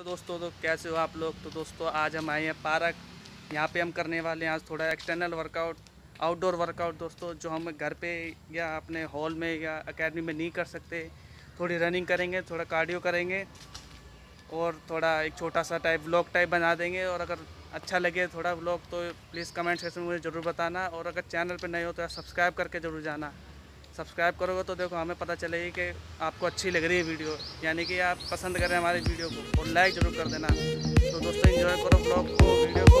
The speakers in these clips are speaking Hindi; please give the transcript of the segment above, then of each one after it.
हेलो दोस्तों तो कैसे हो आप लोग? तो दोस्तों, आज हम आए हैं पार्क। यहाँ पे हम करने वाले हैं आज थोड़ा एक्सटर्नल वर्कआउट आउटडोर वर्कआउट दोस्तों, जो हम घर पे या अपने हॉल में या एकेडमी में नहीं कर सकते। थोड़ी रनिंग करेंगे, थोड़ा कार्डियो करेंगे और थोड़ा एक छोटा सा टाइप ब्लॉग टाइप बना देंगे। और अगर अच्छा लगे थोड़ा ब्लॉग तो प्लीज़ कमेंट सेक्शन में मुझे ज़रूर बताना। और अगर चैनल पर नहीं हो तो सब्सक्राइब करके ज़रूर जाना। सब्सक्राइब करोगे तो देखो हमें पता चलेगी कि आपको अच्छी लग रही है वीडियो। यानी कि आप पसंद करें हमारी वीडियो को और लाइक ज़रूर कर देना। तो दोस्तों इन्जॉय करो ब्लॉग को, वीडियो को।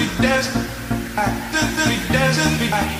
we dance, we dance, we dance.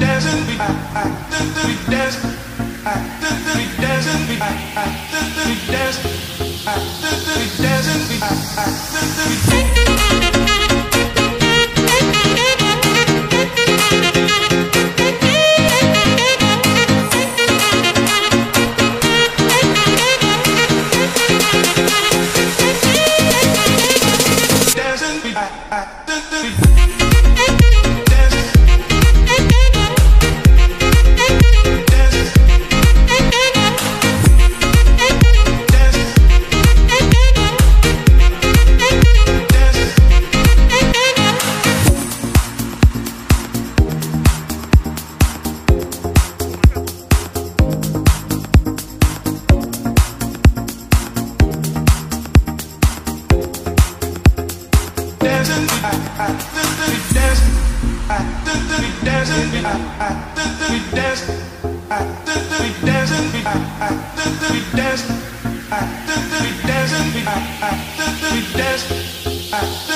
dancing, we dancing,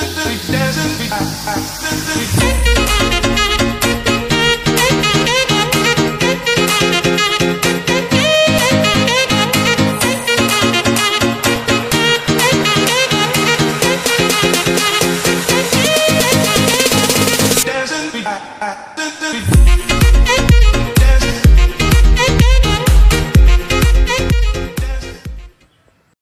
It doesn't.